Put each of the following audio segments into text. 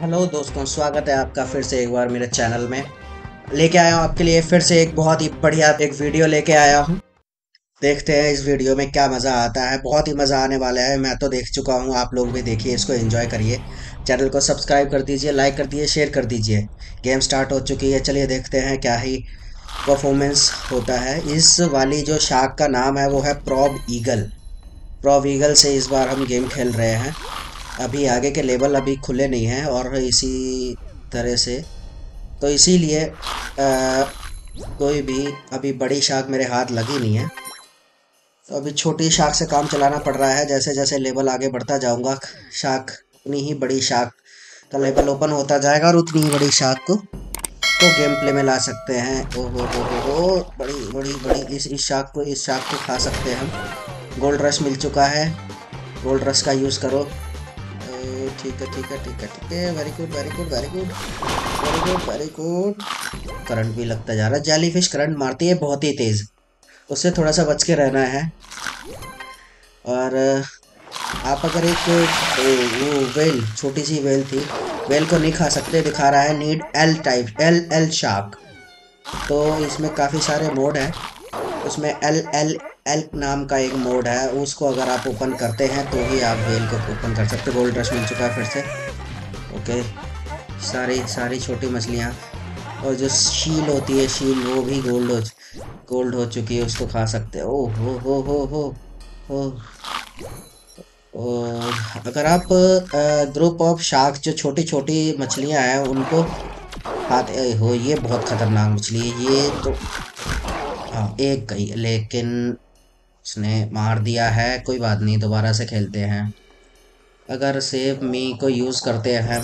Hello दोस्तों, स्वागत है आपका फिर से एक बार मेरे चैनल में। लेके आया हूँ आपके लिए फिर से एक बहुत ही बढ़िया एक वीडियो लेके आया हूँ। देखते हैं इस वीडियो में क्या मज़ा आता है। बहुत ही मज़ा आने वाला है, मैं तो देख चुका हूँ, आप लोग भी देखिए इसको एंजॉय करिए। चैनल को सब्सक्राइब कर दीजिए लाइक कर दीजिए शेयर कर दीजिए। गेम स्टार्ट हो चुकी है, चलिए देखते हैं क्या ही परफॉर्मेंस होता है। इस वाली जो शार्क का नाम है, वो है प्रॉब ईगल प्रॉब ईगल से इस बार हम गेम खेल रहे हैं। अभी आगे के लेवल अभी खुले नहीं हैं और इसी तरह से। तो इसीलिए कोई भी अभी बड़ी शाख मेरे हाथ लगी नहीं है। तो अभी छोटी शाख से काम चलाना पड़ रहा है, जैसे जैसे लेवल आगे बढ़ता जाऊँगा, शाख उतनी ही बड़ी शाख का लेवल ओपन होता जाएगा और उतनी ही बड़ी शाख को तो गेम प्ले में ला सकते हैं। ओ हो हो हो हो, बड़ी बड़ी बड़ी, इस इस शाख को, इस शाख को खा सकते हैं हम। गोल्ड रश मिल चुका है। गोल्ड रश का यूज़ करो। ठीक है ठीक है ठीक है ठीक है। Very good very good very good very good very good current भी लगता जा रहा है। जैली फ़िश करंट मारती है बहुत ही तेज़। उससे थोड़ा सा बच के रहना है। और आप अगर एक वो वेल छोटी सी वेल थी वेल को नहीं खा सकते, दिखा रहा है need L type L L shark तो इसमें काफ़ी सारे मोड हैं। उसमें एल एल एल्क नाम का एक मोड है, उसको अगर आप ओपन करते हैं तो ही आप वेल को ओपन कर सकते गोल्ड रश मिल चुका है फिर से। ओके सारी सारी छोटी मछलियाँ। और जो शील होती है शील वो भी गोल्ड हो गोल्ड हो चुकी है, उसको खा सकते हैं। हो हो हो हो हो और अगर आप ग्रुप ऑफ़ शार्क जो छोटी छोटी मछलियाँ हैं, उनको खाते हो, ये बहुत ख़तरनाक मछली है। ये तो हाँ एक गई, लेकिन उसने मार दिया है, कोई बात नहीं, दोबारा से खेलते हैं। अगर सेव मी को यूज़ करते हैं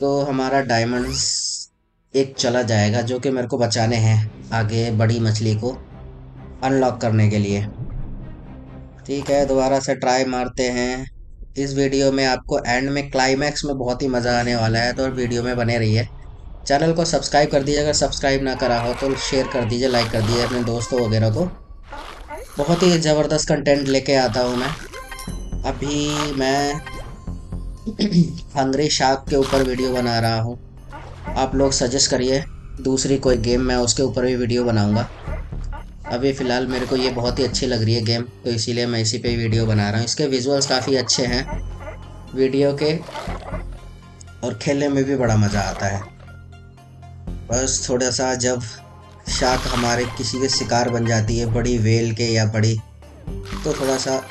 तो हमारा डायमंड्स एक चला जाएगा, जो कि मेरे को बचाने हैं आगे बड़ी मछली को अनलॉक करने के लिए। ठीक है, दोबारा से ट्राई मारते हैं। इस वीडियो में आपको एंड में क्लाइमैक्स में बहुत ही मज़ा आने वाला है तो वीडियो में बने रहिए। चैनल को सब्सक्राइब कर दीजिए, अगर सब्सक्राइब ना करा हो तो शेयर कर दीजिए, लाइक कर दीजिए अपने दोस्तों वगैरह को। बहुत ही ज़बरदस्त कंटेंट लेके आता हूँ मैं। अभी मैं हंगरी शार्क के ऊपर वीडियो बना रहा हूँ। आप लोग सजेस्ट करिए, दूसरी कोई गेम मैं उसके ऊपर भी वीडियो बनाऊँगा। अभी फ़िलहाल मेरे को ये बहुत ही अच्छी लग रही है गेम तो इसीलिए मैं इसी पे वीडियो बना रहा हूँ। इसके विजुअल्स काफ़ी अच्छे हैं। वीडियो के और खेलने में भी बड़ा मज़ा आता है। बस थोड़ा सा जब शार्क हमारे किसी के शिकार बन जाती है, बड़ी वेल के या बड़ी तो थोड़ा सा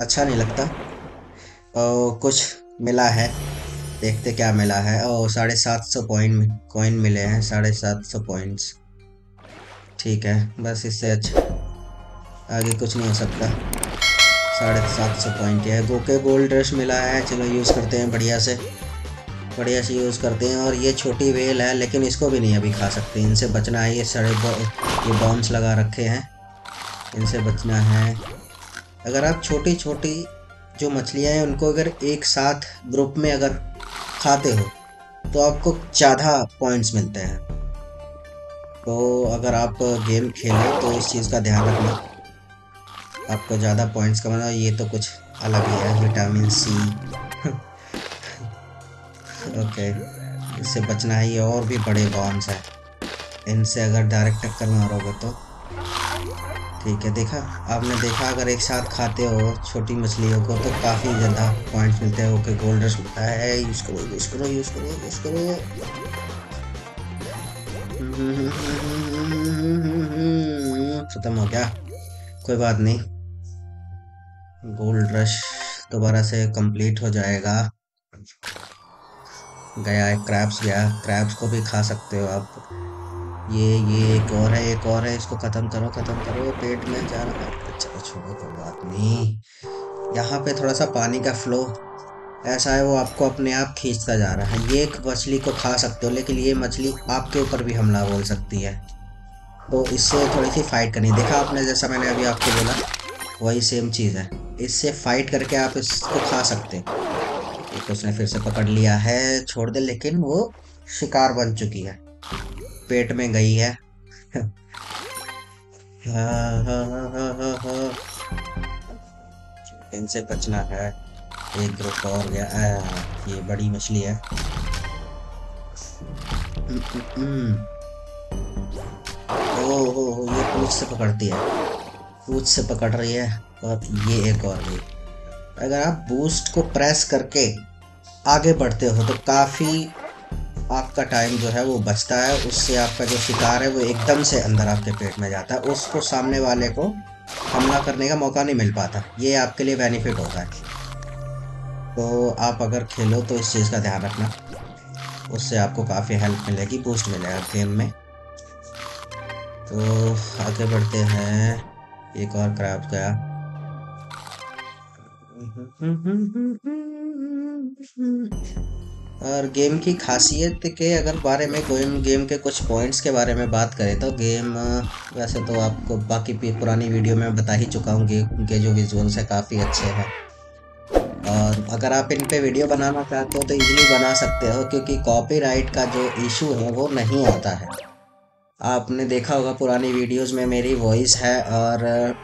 अच्छा नहीं लगता। और कुछ मिला है, देखते क्या मिला है। और साढ़े सात सौ पॉइंट कॉइन मिले हैं, साढ़े सात सौ पॉइंट्स ठीक है, बस इससे अच्छा आगे कुछ नहीं हो सकता। साढ़े सात सौ पॉइंट है गोके गोल्ड रश मिला है, चलो यूज़ करते हैं बढ़िया से। बढ़िया से यूज़ करते हैं और ये छोटी वेल है, लेकिन इसको भी नहीं अभी खा सकते। इनसे बचना है, ये सड़े ये बॉम्ब्स लगा रखे हैं। इनसे बचना है। अगर आप छोटी छोटी जो मछलियाँ हैं, उनको अगर एक साथ ग्रुप में अगर खाते हो तो आपको ज़्यादा पॉइंट्स मिलते हैं। तो अगर आप गेम खेलें तो इस चीज़ का ध्यान रखना। आपको ज़्यादा पॉइंट्स कमाना, ये तो कुछ अलग ही है विटामिन सी ओके, इससे बचना है, ये और भी बड़े बॉम्ब्स हैं। इनसे अगर डायरेक्ट टक्कर मारोगे तो। ठीक है, देखा? आपने देखा, अगर एक साथ खाते हो छोटी मछलियों को तो काफ़ी ज़्यादा पॉइंट्स मिलते हैं। ओके गोल्ड रश मिलता है। यूज़ करो यूज़ करो यूज़ करो यूज़ करो। ख़त्म हो गया। कोई बात नहीं। गोल्ड रश दोबारा से कंप्लीट हो जाएगा। गया है क्रैप्स गया। क्रैप्स को भी खा सकते हो आप। ये ये एक और है, एक और है। इसको ख़त्म करो ख़त्म करो। पेट में जा रहा है। चलो छोड़ो, कोई बात नहीं। यहाँ पे थोड़ा सा पानी का फ्लो ऐसा है, वो आपको अपने आप खींचता जा रहा है। ये एक मछली को खा सकते हो, लेकिन ये मछली आपके ऊपर भी हमला बोल सकती है। तो इससे थोड़ी सी फाइट करनी देखा आपने, जैसा मैंने अभी आपको बोला, वही सेम चीज़ है। इससे फाइट करके आप इसको खा सकते एक उसने फिर से पकड़ लिया है छोड़ दे लेकिन वो शिकार बन चुकी है। पेट में गई है। इनसे बचना है। एक ग्रुप और गया। आ, ये बड़ी मछली है। ओ हो हो ये पूछ से पकड़ती है। पूछ से पकड़ रही है और ये एक और भी। अगर आप बूस्ट को प्रेस करके आगे बढ़ते हो तो काफ़ी आपका टाइम जो है वो बचता है। उससे आपका जो शिकार है, वो एकदम से अंदर आपके पेट में जाता है। उसको सामने वाले को हमला करने का मौका नहीं मिल पाता। ये आपके लिए बेनिफिट होता है। तो आप अगर खेलो तो इस चीज़ का ध्यान रखना। उससे आपको काफ़ी हेल्प मिलेगी बूस्ट मिलेगा गेम में। तो आगे बढ़ते हैं। एक और क्रैप गया। और गेम की खासियत के अगर बारे में गेम गेम के कुछ पॉइंट्स के बारे में बात करें तो गेम वैसे तो आपको बाकी पुरानी वीडियो में बता ही चुका हूँ गेम के जो विजुअल्स है काफ़ी अच्छे हैं। और अगर आप इन पे वीडियो बनाना चाहते हो तो इजीली बना सकते हो, क्योंकि कॉपीराइट का जो इशू है, वो नहीं आता है। आपने देखा होगा पुरानी वीडियोस में मेरी वॉइस है, और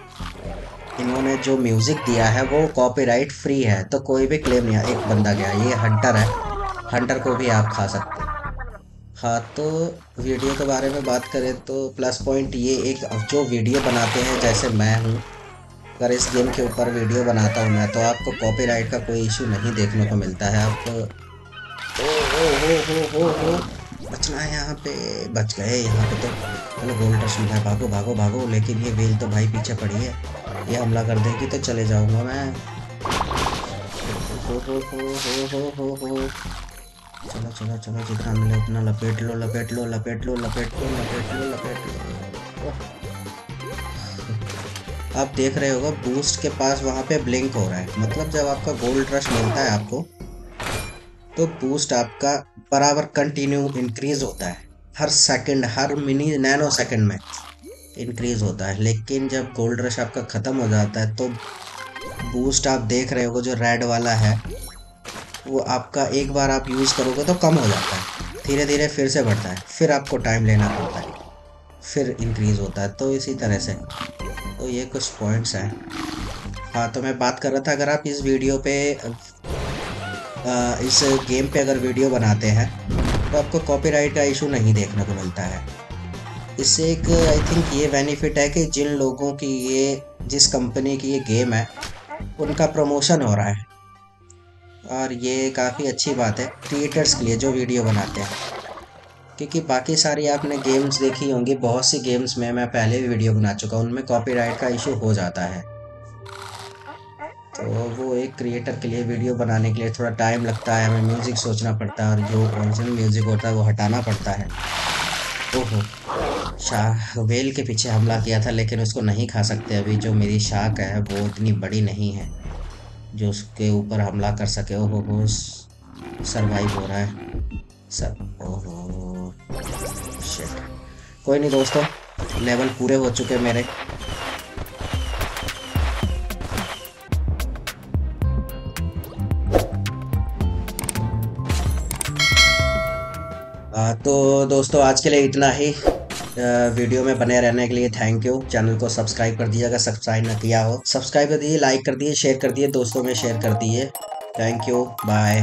इन्होंने जो म्यूज़िक दिया है, वो कॉपीराइट फ्री है तो कोई भी क्लेम नहीं एक बंदा गया, ये हंटर है। हंटर को भी आप खा सकते हैं। हाँ तो वीडियो के बारे में बात करें तो प्लस पॉइंट ये एक, जो वीडियो बनाते हैं, जैसे मैं हूँ, अगर इस गेम के ऊपर वीडियो बनाता हूँ मैं तो आपको कॉपीराइट का कोई इशू नहीं देखने को मिलता है। आपको ओ हो हो हो हो हो बचना है यहाँ पे, बच गए यहाँ पे तो। चलो गोल टच मिला है भागो भागो भागो, लेकिन ये वेल तो भाई पीछे पड़ी है। ये हमला कर देगी तो चले जाऊँगा मैं। हो हो हो हो हो हो हो। चलो चलो चलो, जितना मिले उतना लपेट लो लपेट लो लपेट लो लपेट लो लपेट लो लपेट लो। आप देख रहे होगा बूस्ट के पास वहाँ पे ब्लिंक हो रहा है। मतलब जब आपका गोल्ड रश मिलता है आपको तो बूस्ट आपका बराबर कंटिन्यू इंक्रीज होता है। हर सेकंड हर मिनी नैनो सेकंड में इंक्रीज होता है। लेकिन जब गोल्ड रश आपका ख़त्म हो जाता है तो बूस्ट आप देख रहे हो, जो रेड वाला है, वो आपका एक बार आप यूज़ करोगे तो कम हो जाता है। धीरे धीरे फिर से बढ़ता है। फिर आपको टाइम लेना पड़ता है। फिर इंक्रीज़ होता है। तो इसी तरह से। तो ये कुछ पॉइंट्स हैं। हाँ तो मैं बात कर रहा था, अगर आप इस वीडियो पे इस गेम पे अगर वीडियो बनाते हैं तो आपको कॉपीराइट का इशू नहीं देखने को मिलता है। इससे एक आई थिंक ये बेनिफिट है कि जिन लोगों की ये, जिस कंपनी की ये गेम है, उनका प्रमोशन हो रहा है। और ये काफ़ी अच्छी बात है क्रिएटर्स के लिए जो वीडियो बनाते हैं। क्योंकि बाकी सारी आपने गेम्स देखी होंगी, बहुत सी गेम्स में मैं पहले भी वीडियो बना चुका हूँ, उनमें कॉपीराइट का इशू हो जाता है। तो वो एक क्रिएटर के लिए वीडियो बनाने के लिए थोड़ा टाइम लगता है, हमें म्यूज़िक सोचना पड़ता है और जो ओरिजिनल म्यूज़िक होता है वो हटाना पड़ता है। ओहो, शाह वेल के पीछे हमला किया था, लेकिन उसको नहीं खा सकते अभी। जो मेरी शाख है, वो इतनी बड़ी नहीं है जो उसके ऊपर हमला कर सके। ओहो हो सरवाइव हो रहा है। सर ओहो शिट कोई नहीं दोस्तों लेवल पूरे हो चुके मेरे। तो दोस्तों, आज के लिए इतना ही। वीडियो में बने रहने के लिए थैंक यू चैनल को सब्सक्राइब कर दीजिए, अगर सब्सक्राइब ना किया हो। सब्सक्राइब कर दीजिए लाइक कर दिए शेयर कर दिए दोस्तों में शेयर कर दिए थैंक यू बाय